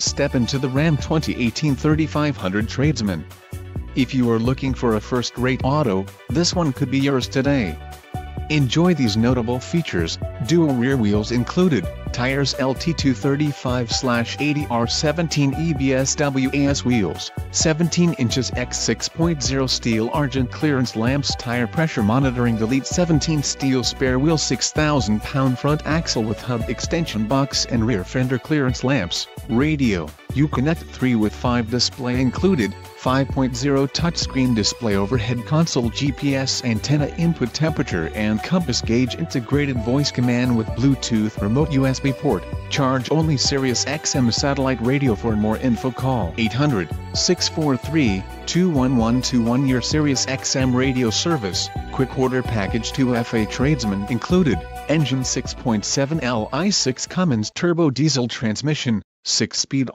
Step into the Ram 2018 3500 Tradesman. If you are looking for a first-rate auto, this one could be yours today. Enjoy these notable features, dual rear wheels included, tires LT235-80R 17 EBS WAS wheels, 17 inches x 6.0 steel argent clearance lamps tire pressure monitoring delete 17 steel spare wheel 6,000 pound front axle with hub extension box and rear fender clearance lamps, radio, Uconnect 3 with 5 display included, 5.0 touchscreen display overhead console GPS antenna input temperature and compass gauge integrated voice command with Bluetooth remote USB port, charge only Sirius XM satellite radio for more info. Call 800-643-21121 your Sirius XM radio service, quick order package 2FA tradesman included, engine 6.7 Li6 Cummins turbo diesel transmission, 6-speed